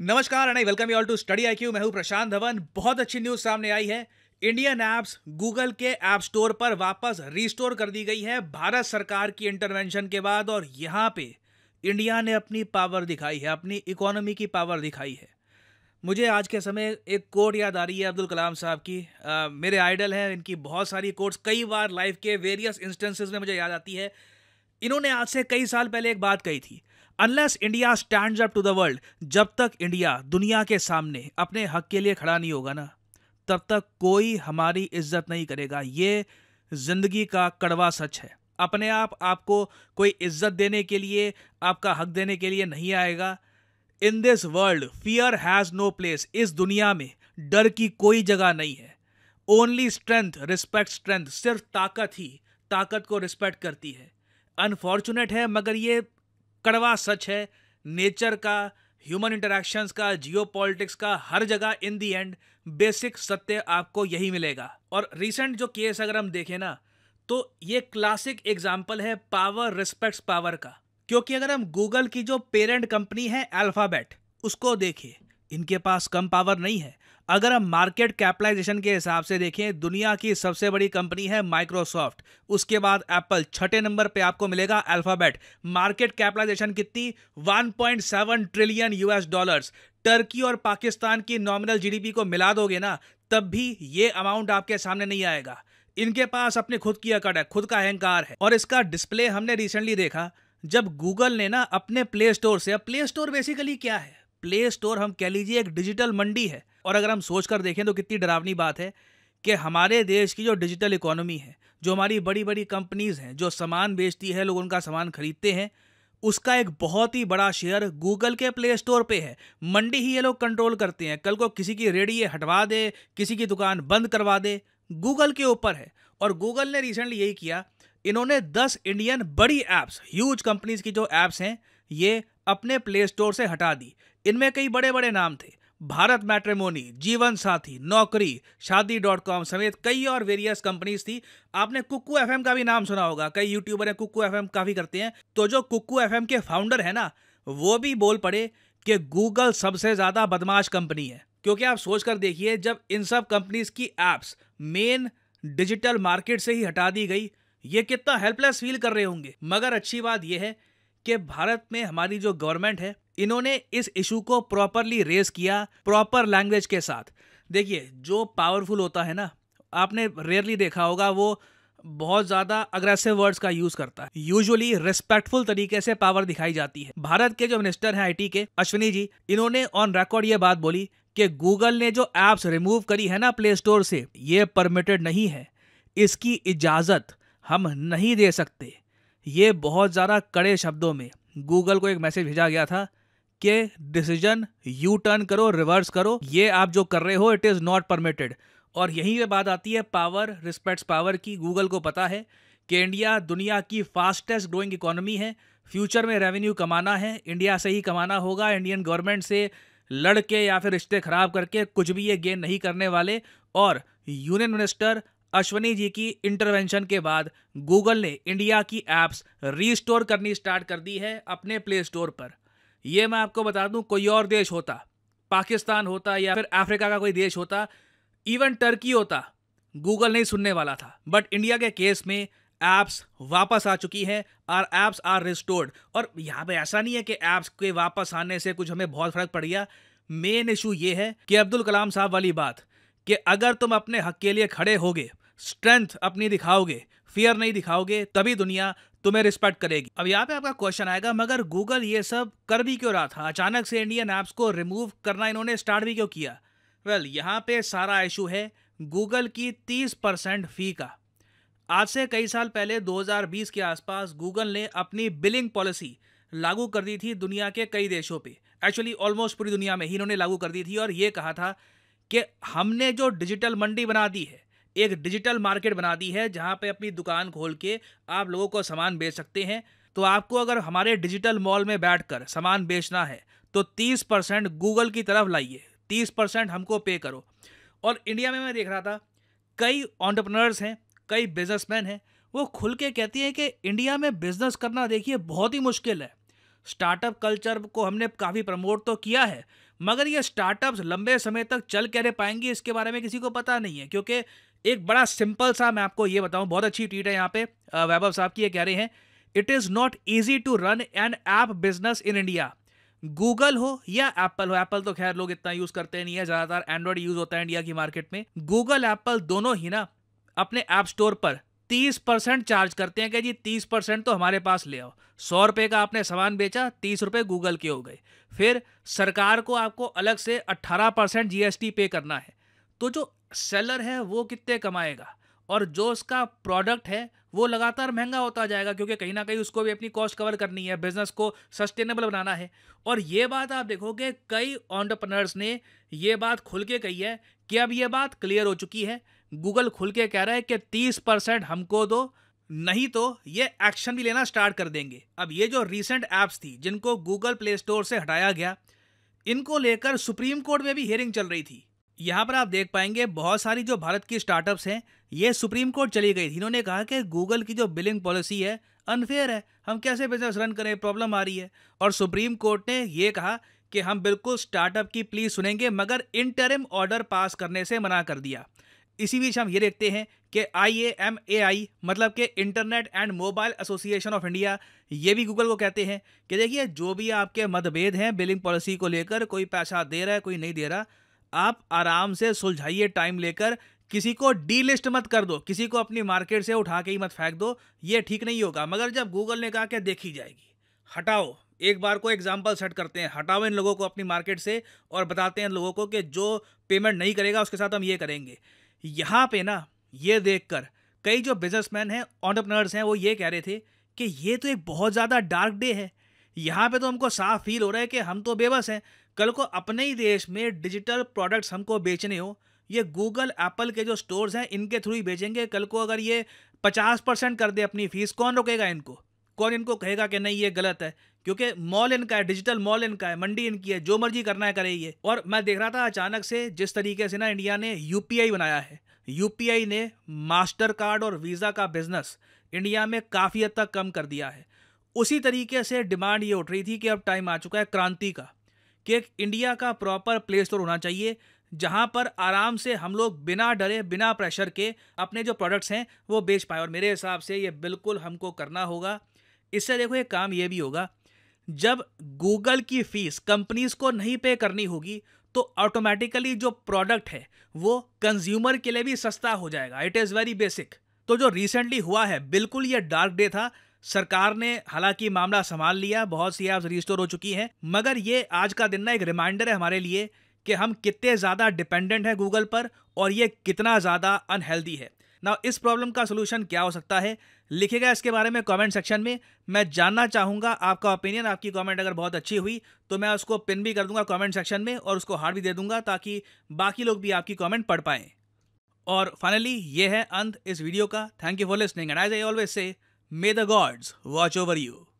नमस्कार and I welcome you all to study IQ मैं हूँ प्रशांत धवन। बहुत अच्छी न्यूज़ सामने आई है। इंडियन ऐप्स गूगल के ऐप स्टोर पर वापस रिस्टोर कर दी गई है। भारत सरकार की इंटरवेंशन के बाद और यहाँ पे इंडिया ने अपनी पावर दिखाई है अपनी इकोनॉमी की पावर दिखाई है। मुझे आज के समय एक कोट याद आ रही है अब्दुल कलाम साहब की। आ, मेरे आइडल हैं इनकी बहुत सारी कोट्स कई बार लाइफ के वेरियस इंस्टेंसेस में मुझे याद आती है। इन्होंने आज से कई साल पहले एक बात कही थी। Unless India stand up to the world जब तक इंडिया दुनिया के सामने अपने हक के लिए खड़ा नहीं होगा ना, तब तक कोई हमारी इज़्ज़त नहीं करेगा। ये ज़िंदगी का कड़वा सच है। अपने आप आपको कोई इज़्ज़त देने के लिए, आपका हक देने के लिए नहीं आएगा। In this world fear has no place इस दुनिया में डर की कोई जगह नहीं है। ओनली स्ट्रेंथ रिस्पेक्ट स्ट्रेंथ सिर्फ़ ताकत ही ताकत को रिस्पेक्ट करती है। अनफॉर्चुनेट है, मगर ये कड़वा सच है नेचर का ह्यूमन इंटरेक्शंस का जियो पॉलिटिक्स का, हर जगह इन दी एंड बेसिक सत्य आपको यही मिलेगा। और रिसेंट जो केस अगर हम देखें ना तो ये क्लासिक एग्ज़ाम्पल है पावर रिस्पेक्ट्स पावर का। क्योंकि अगर हम गूगल की जो पेरेंट कंपनी है अल्फ़ाबेट उसको देखें इनके पास कम पावर नहीं है। अगर हम मार्केट कैपिटलाइजेशन के हिसाब से देखें, दुनिया की सबसे बड़ी कंपनी है माइक्रोसॉफ्ट। उसके बाद एप्पल, छठे नंबर पे आपको मिलेगा अल्फ़ाबेट। मार्केट कैपिटलाइजेशन कितनी? 1.7 ट्रिलियन यूएस डॉलर्स। टर्की और पाकिस्तान की नॉमिनल जीडीपी को मिला दोगे ना, तब भी ये अमाउंट आपके सामने नहीं आएगा। इनके पास अपने खुद की अकड़ है, खुद का अहंकार है। और इसका डिस्प्ले हमने रिसेंटली देखा, जब गूगल ने ना अपने प्ले स्टोर से प्ले स्टोर बेसिकली क्या है? प्ले स्टोर हम कह लीजिए एक डिजिटल मंडी है। और अगर हम सोच कर देखें तो कितनी डरावनी बात है कि हमारे देश की जो डिजिटल इकोनॉमी है, जो हमारी बड़ी बड़ी कंपनीज़ हैं, जो सामान बेचती है, लोग उनका सामान खरीदते हैं, उसका एक बहुत ही बड़ा शेयर गूगल के प्ले स्टोर पे है। मंडी ही ये लोग कंट्रोल करते हैं। कल को किसी की रेडी ये हटवा दे, किसी की दुकान बंद करवा दे गूगल के ऊपर है। और गूगल ने रिसेंटली यही किया, इन्होंने 10 इंडियन बड़ी एप्स ह्यूज कंपनीज़ की जो एप्स हैं, ये अपने प्ले स्टोर से हटा दी। इनमें कई बड़े बड़े नाम थे। भारत मैट्रिमोनी, जीवन साथी, नौकरी, शादी डॉट कॉम समेत कई और वेरियस कंपनीज़ थी। आपने कुक्कू एफ़ का भी नाम सुना होगा। कई यूट्यूबर हैं, कुक्कू एफ़ काफ़ी करते हैं। तो जो कुक्कू एफ़ के फाउंडर है ना, वो भी बोल पड़े कि गूगल सबसे ज़्यादा बदमाश कंपनी है। क्योंकि आप सोच कर देखिए, जब इन सब कंपनीज़ की एप्स मेन डिजिटल मार्केट से ही हटा दी गई, ये कितना हेल्पलेस फील कर रहे होंगे। मगर अच्छी बात यह है कि भारत में हमारी जो गवर्नमेंट है, इन्होंने इस इशू को प्रॉपरली रेस किया प्रॉपर लैंग्वेज के साथ। देखिए, जो पावरफुल होता है ना, आपने रेयरली देखा होगा, वो बहुत ज़्यादा अग्रेसिव वर्ड्स का यूज़ करता है। यूजुअली रिस्पेक्टफुल तरीके से पावर दिखाई जाती है। भारत के जो मिनिस्टर हैं आईटी के, अश्विनी जी, इन्होंने ऑन रिकॉर्ड ये बात बोली कि गूगल ने जो एप्स रिमूव करी है ना प्ले स्टोर से, ये परमिटेड नहीं है। इसकी इजाज़त हम नहीं दे सकते। ये बहुत ज़्यादा कड़े शब्दों में गूगल को एक मैसेज भेजा गया था कि डिसीज़न यू टर्न करो रिवर्स करो। ये आप जो कर रहे हो इट इज़ नॉट परमिटेड और यहीं पे बात आती है पावर रिस्पेक्ट्स पावर की। गूगल को पता है कि इंडिया दुनिया की फास्टेस्ट ग्रोइंग इकोनॉमी है। फ्यूचर में रेवेन्यू कमाना है। इंडिया से ही कमाना होगा। इंडियन गवर्नमेंट से लड़के या फिर रिश्ते खराब करके कुछ भी ये गेन नहीं करने वाले। और यूनियन मिनिस्टर अश्वनी जी की इंटरवेंशन के बाद गूगल ने इंडिया की एप्स रीस्टोर करनी स्टार्ट कर दी है अपने प्ले स्टोर पर। यह मैं आपको बता दूँ, कोई और देश होता, पाकिस्तान होता या फिर अफ्रीका का कोई देश होता इवन टर्की होता गूगल नहीं सुनने वाला था। बट इंडिया के केस में एप्स वापस आ चुकी हैं और ऐप्स आर रिस्टोर्ड और यहाँ पे ऐसा नहीं है कि एप्स के वापस आने से कुछ हमें बहुत फ़र्क पड़ गया। मेन इशू ये है कि अब्दुल कलाम साहब वाली बात कि अगर तुम अपने हक के लिए खड़े होगे स्ट्रेंथ अपनी दिखाओगे फियर नहीं दिखाओगे तभी दुनिया तुम्हें रिस्पेक्ट करेगी। अब यहाँ पे आपका क्वेश्चन आएगा मगर गूगल ये सब कर भी क्यों रहा था? अचानक से इंडियन ऐप्स को रिमूव करना इन्होंने स्टार्ट भी क्यों किया? वेल well, यहाँ पे सारा इशू है गूगल की 30 परसेंट फ़ी का। आज से कई साल पहले 2020 के आसपास गूगल ने अपनी बिलिंग पॉलिसी लागू कर दी थी दुनिया के कई देशों पे। एक्चुअली ऑलमोस्ट पूरी दुनिया में ही इन्होंने लागू कर दी थी और ये कहा था कि हमने जो डिजिटल मंडी बना दी है एक डिजिटल मार्केट बना दी है, जहाँ पे अपनी दुकान खोल के आप लोगों को सामान बेच सकते हैं। तो आपको अगर हमारे डिजिटल मॉल में बैठकर सामान बेचना है तो 30 परसेंट गूगल की तरफ़ लाइए। 30 परसेंट हमको पे करो। और इंडिया में मैं देख रहा था, कई ऑन्टरप्रनर्स हैं, कई बिजनेसमैन हैं, वो खुल के कहती हैं कि इंडिया में बिज़नेस करना देखिए बहुत ही मुश्किल है। स्टार्टअप कल्चर को हमने काफ़ी प्रमोट तो किया है, मगर ये स्टार्टअप्स लंबे समय तक चल कह रहे पाएँगे इसके बारे में किसी को पता नहीं है, क्योंकि एक बड़ा सिंपल सा मैं आपको ये बताऊँ, बहुत अच्छी ट्वीट है यहाँ पे वैभव साहब की ये कह रहे हैं it is not easy to run an app business in India Google हो या एप्पल हो एप्पल तो खैर लोग इतना यूज़ करते नहीं है, ज़्यादातर एंड्रॉइड यूज़ होता है इंडिया की मार्केट में। गूगल एप्पल दोनों ही ना अपने ऐप स्टोर पर तीस परसेंट चार्ज करते हैं कि जी तीस परसेंट तो हमारे पास ले आओ। सौ रुपए का आपने सामान बेचा, तीस रुपए गूगल के हो गए। फिर सरकार को आपको अलग से अट्ठारह परसेंट जीएसटी पे करना है। तो जो सेलर है, वो कितने कमाएगा? और जो उसका प्रोडक्ट है, वो लगातार महँगा होता जाएगा, क्योंकि कहीं ना कहीं उसको भी अपनी कॉस्ट कवर करनी है बिज़नेस को सस्टेनेबल बनाना है। और ये बात आप देखोगे, कई ऑन्टरप्रनर्स ने ये बात खुल के कही है कि अब ये बात क्लियर हो चुकी है। गूगल खुल के कह रहा है कि तीस परसेंट हमको दो, नहीं तो ये एक्शन भी लेना स्टार्ट कर देंगे। अब ये जो रिसेंट ऐप्स थी, जिनको गूगल प्ले स्टोर से हटाया गया, इनको लेकर सुप्रीम कोर्ट में भी हियरिंग चल रही थी। यहाँ पर आप देख पाएँगे बहुत सारी जो भारत की स्टार्टअप्स हैं, ये सुप्रीम कोर्ट चली गई थी। इन्होंने कहा कि गूगल की जो बिलिंग पॉलिसी है अनफेयर है। हम कैसे बिज़नेस रन करें? प्रॉब्लम आ रही है। और सुप्रीम कोर्ट ने ये कहा कि हम बिल्कुल स्टार्टअप की प्लीज़ सुनेंगे, मगर इंटरिम ऑर्डर पास करने से मना कर दिया। इसी बीच हम ये देखते हैं कि आई ए एम ए आई मतलब कि internet and mobile association of India ये भी गूगल को कहते हैं कि देखिए, जो भी आपके मतभेद हैं बिलिंग पॉलिसी को लेकर, कोई पैसा दे रहा है, कोई नहीं दे रहा आप आराम से सुलझाइए टाइम लेकर। किसी को डी लिस्ट मत कर दो। किसी को अपनी मार्केट से उठा के ही मत फेंक दो। ये ठीक नहीं होगा। मगर जब गूगल ने कहा कि देखी जाएगी, हटाओ। एक बार को एग्ज़ाम्पल सेट करते हैं। हटाओ इन लोगों को अपनी मार्केट से और बताते हैं लोगों को कि जो पेमेंट नहीं करेगा, उसके साथ हम ये करेंगे। यहाँ पे ना, ये देखकर कई जो बिजनेसमैन हैं ऑन्टरप्रनर्स हैं, वो ये कह रहे थे कि ये तो एक बहुत ज़्यादा डार्क डे है। यहाँ पे तो हमको साफ़ फील हो रहा है कि हम तो बेबस हैं। कल को अपने ही देश में डिजिटल प्रोडक्ट्स हमको बेचने हो। ये गूगल एप्पल के जो स्टोर्स हैं, इनके थ्रू ही बेचेंगे। कल को अगर ये पचास परसेंट कर दे अपनी फ़ीस कौन रोकेगा इनको? कौन इनको कहेगा कि नहीं, ये गलत है? क्योंकि मॉल इनका है डिजिटल मॉल इनका है, मंडी इनकी है, जो मर्ज़ी करना है करे ये। और मैं देख रहा था अचानक से जिस तरीके से ना इंडिया ने यूपीआई बनाया है। यूपीआई ने मास्टर कार्ड और वीज़ा का बिज़नेस इंडिया में काफ़ी हद तक कम कर दिया है। उसी तरीके से डिमांड ये उठ रही थी कि अब टाइम आ चुका है क्रांति का, कि एक इंडिया का प्रॉपर प्ले स्टोर होना चाहिए, जहाँ पर आराम से हम लोग बिना डरे, बिना प्रेशर के अपने जो प्रोडक्ट्स हैं, वो बेच पाए। और मेरे हिसाब से ये बिल्कुल हमको करना होगा। इससे देखो, एक काम ये भी होगा, जब गूगल की फ़ीस कंपनीज़ को नहीं पे करनी होगी तो ऑटोमेटिकली जो प्रोडक्ट है, वो कंज्यूमर के लिए भी सस्ता हो जाएगा। इट इज़ वेरी बेसिक तो जो रिसेंटली हुआ है, बिल्कुल ये डार्क डे था सरकार ने हालाँकि मामला संभाल लिया, बहुत सी ऐप्स रिस्टोर हो चुकी हैं, मगर ये आज का दिन ना एक रिमाइंडर है हमारे लिए कि हम कितने ज़्यादा डिपेंडेंट हैं गूगल पर और ये कितना ज़्यादा अनहेल्दी है। ना इस प्रॉब्लम का सोल्यूशन क्या हो सकता है? लिखेगा इसके बारे में कमेंट सेक्शन में। मैं जानना चाहूँगा आपका ओपिनियन आपकी कमेंट अगर बहुत अच्छी हुई तो मैं उसको पिन भी कर दूँगा कमेंट सेक्शन में और उसको हार्ट भी दे दूँगा ताकि बाकी लोग भी आपकी कमेंट पढ़ पाएँ। और फाइनली ये है अंत इस वीडियो का। Thank you for listening and as I always say May the gods watch over you.